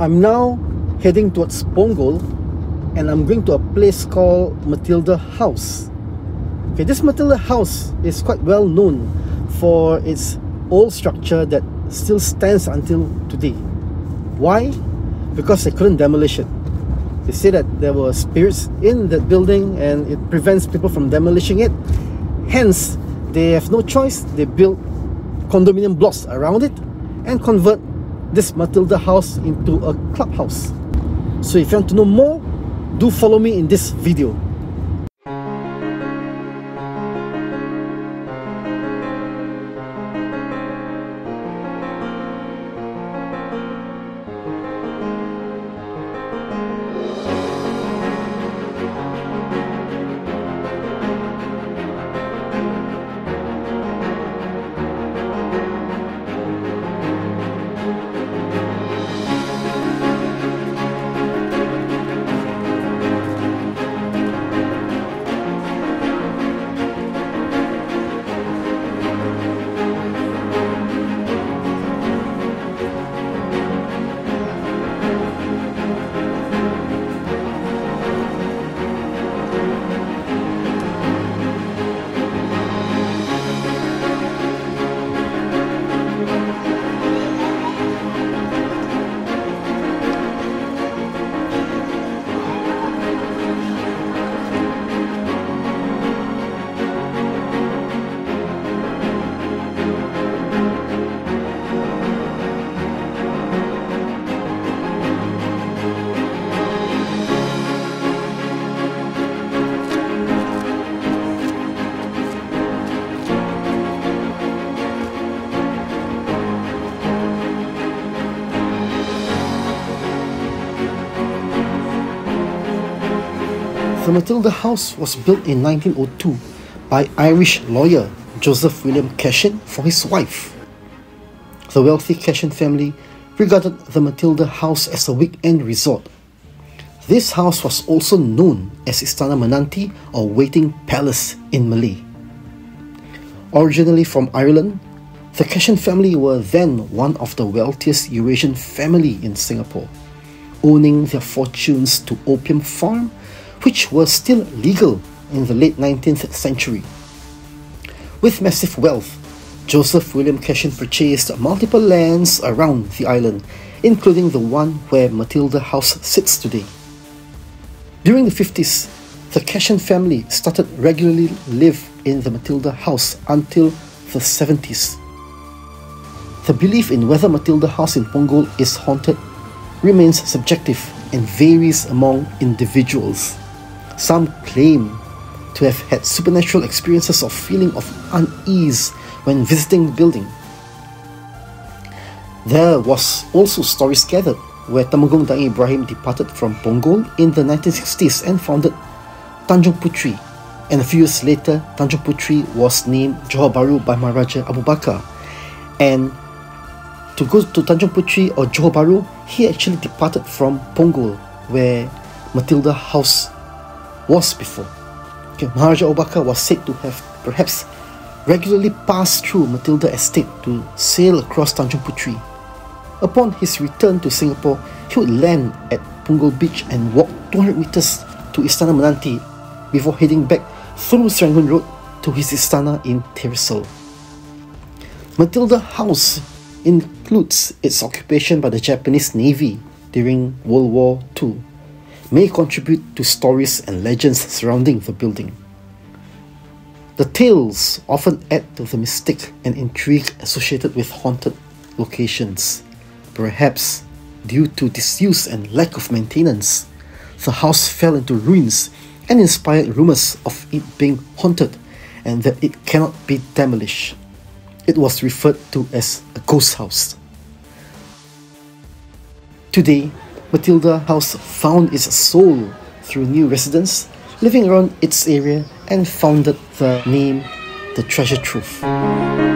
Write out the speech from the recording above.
I'm now heading towards Punggol and I'm going to a place called Matilda House. Okay, this Matilda House is quite well known for its old structure that still stands until today. Why? Because they couldn't demolish it. They say that there were spirits in that building and it prevents people from demolishing it. Hence, they have no choice. They build condominium blocks around it and convert this Matilda house into a clubhouse. So if you want to know more, do follow me in this video. The Matilda House was built in 1902 by Irish lawyer Joseph William Cashin for his wife. The wealthy Cashin family regarded the Matilda House as a weekend resort. This house was also known as Istana Menanti or Waiting Palace in Malay. Originally from Ireland, the Cashin family were then one of the wealthiest Eurasian family in Singapore, owning their fortunes to opium farm which were still legal in the late 19th century. With massive wealth, Joseph William Cashin purchased multiple lands around the island, including the one where Matilda House sits today. During the 50s, the Cashin family started regularly live in the Matilda House until the 70s. The belief in whether Matilda House in Punggol is haunted remains subjective and varies among individuals. Some claim to have had supernatural experiences of feeling of unease when visiting the building. There was also stories gathered where Temenggong Daeng Ibrahim departed from Punggol in the 1960s and founded Tanjung Putri. And a few years later, Tanjung Putri was named Johor Bahru by Maharaja Abu Bakar. And to go to Tanjung Putri or Johor Bahru, he actually departed from Punggol, where Matilda House was before. Okay, Maharaja Abu Bakar was said to have perhaps regularly passed through Matilda Estate to sail across Tanjung Putri. Upon his return to Singapore, he would land at Punggol Beach and walk 200 meters to Istana Menanti before heading back through Serangoon Road to his istana in Tyersall. Matilda House includes its occupation by the Japanese Navy during World War II may contribute to stories and legends surrounding the building. The tales often add to the mystique and intrigue associated with haunted locations. Perhaps due to disuse and lack of maintenance, the house fell into ruins and inspired rumors of it being haunted and that it cannot be demolished. It was referred to as a ghost house. Today, Matilda House found its soul through new residents living around its area and founded the name The Treasure Trove.